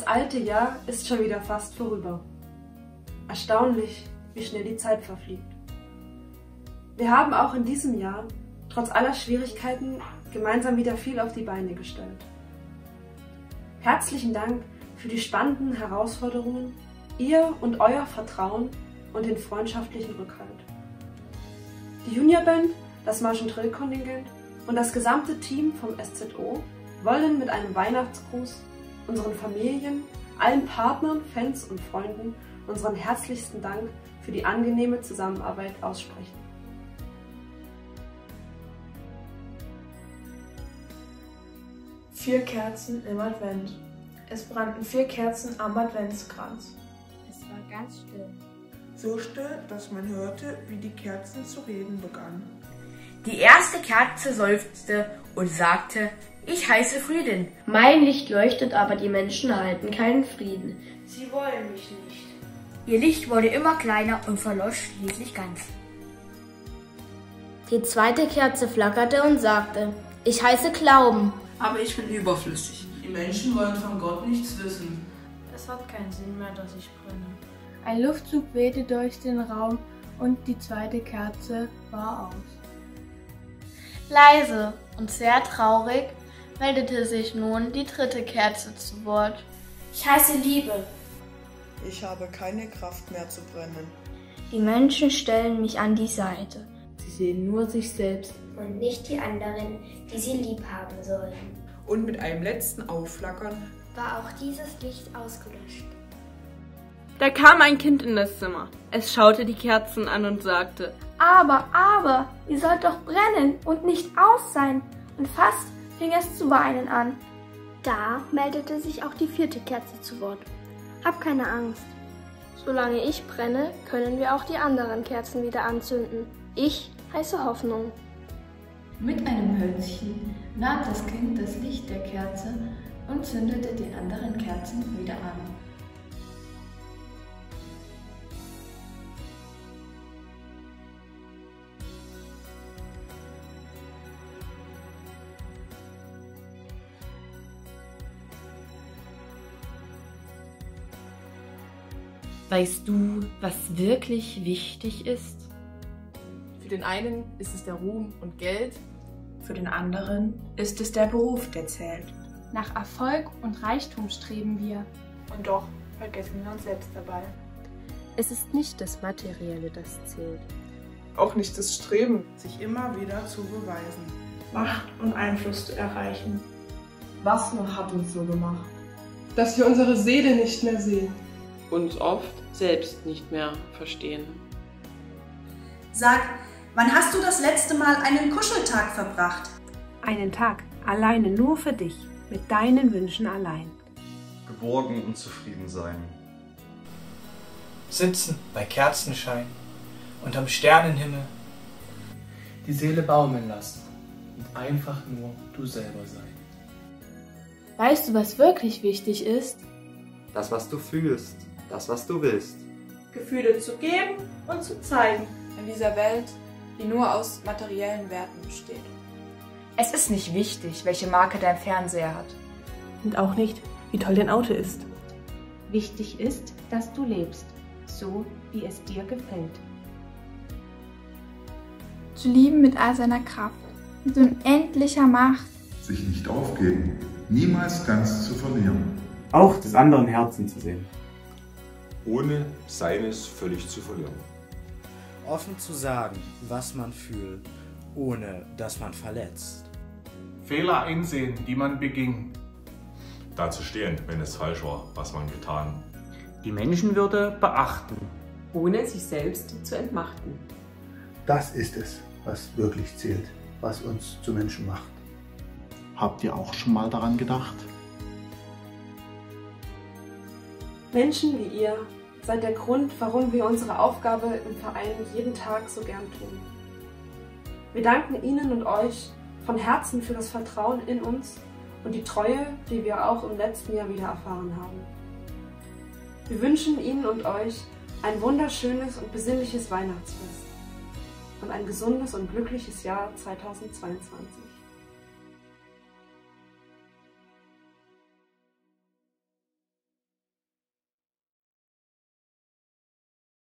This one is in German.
alte Jahr ist schon wieder fast vorüber. Erstaunlich, wie schnell die Zeit verfliegt. Wir haben auch in diesem Jahr, trotz aller Schwierigkeiten, gemeinsam wieder viel auf die Beine gestellt. Herzlichen Dank für die spannenden Herausforderungen, ihr und euer Vertrauen und den freundschaftlichen Rückhalt. Die Juniorband, das Marsch- und Drill-Kontingent und das gesamte Team vom SZO wollen mit einem Weihnachtsgruß unseren Familien, allen Partnern, Fans und Freunden unseren herzlichsten Dank für die angenehme Zusammenarbeit aussprechen. Vier Kerzen im Advent. Es brannten vier Kerzen am Adventskranz. Es war ganz still. So still, dass man hörte, wie die Kerzen zu reden begannen. Die erste Kerze seufzte und sagte, ich heiße Frieden. Mein Licht leuchtet, aber die Menschen erhalten keinen Frieden. Sie wollen mich nicht. Ihr Licht wurde immer kleiner und verlosch schließlich ganz. Die zweite Kerze flackerte und sagte, ich heiße Glauben. Aber ich bin überflüssig. Die Menschen wollen von Gott nichts wissen. Es hat keinen Sinn mehr, dass ich brenne. Ein Luftzug wehte durch den Raum und die zweite Kerze war aus. Leise und sehr traurig meldete sich nun die dritte Kerze zu Wort. Ich heiße Liebe. Ich habe keine Kraft mehr zu brennen. Die Menschen stellen mich an die Seite. Sie sehen nur sich selbst und nicht die anderen, die sie lieb haben sollen. Und mit einem letzten Aufflackern war auch dieses Licht ausgelöscht. Da kam ein Kind in das Zimmer. Es schaute die Kerzen an und sagte, Aber, aber, ihr sollt doch brennen und nicht aus sein. Und fast fing es zu weinen an. Da meldete sich auch die vierte Kerze zu Wort. Hab keine Angst. Solange ich brenne, können wir auch die anderen Kerzen wieder anzünden. Ich heiße Hoffnung. Mit einem Hölzchen nahm das Kind das Licht der Kerze und zündete die anderen Kerzen wieder an. Weißt du, was wirklich wichtig ist? Für den einen ist es der Ruhm und Geld. Für den anderen ist es der Beruf, der zählt. Nach Erfolg und Reichtum streben wir. Und doch vergessen wir uns selbst dabei. Es ist nicht das Materielle, das zählt. Auch nicht das Streben, sich immer wieder zu beweisen. Macht und Einfluss zu erreichen. Was noch hat uns so gemacht? Dass wir unsere Seele nicht mehr sehen. Uns oft selbst nicht mehr verstehen. Sag, wann hast du das letzte Mal einen Kuscheltag verbracht? Einen Tag, alleine nur für dich, mit deinen Wünschen allein. Geborgen und zufrieden sein. Sitzen bei Kerzenschein, unterm Sternenhimmel. Die Seele baumeln lassen und einfach nur du selber sein. Weißt du, was wirklich wichtig ist? Das, was du fühlst, das, was du willst. Gefühle zu geben und zu zeigen. In dieser Welt, die nur aus materiellen Werten besteht. Es ist nicht wichtig, welche Marke dein Fernseher hat. Und auch nicht, wie toll dein Auto ist. Wichtig ist, dass du lebst, so wie es dir gefällt. Zu lieben mit all seiner Kraft, mit unendlicher Macht. Sich nicht aufgeben, niemals ganz zu verlieren. Auch des anderen Herzen zu sehen. Ohne seines völlig zu verlieren. Offen zu sagen, was man fühlt, ohne dass man verletzt. Fehler einsehen, die man beging. Dazu stehen, wenn es falsch war, was man getan. Die Menschenwürde beachten. Ohne sich selbst zu entmachten. Das ist es, was wirklich zählt, was uns zu Menschen macht. Habt ihr auch schon mal daran gedacht? Menschen wie ihr seid der Grund, warum wir unsere Aufgabe im Verein jeden Tag so gern tun. Wir danken Ihnen und euch von Herzen für das Vertrauen in uns und die Treue, die wir auch im letzten Jahr wieder erfahren haben. Wir wünschen Ihnen und euch ein wunderschönes und besinnliches Weihnachtsfest und ein gesundes und glückliches Jahr 2022.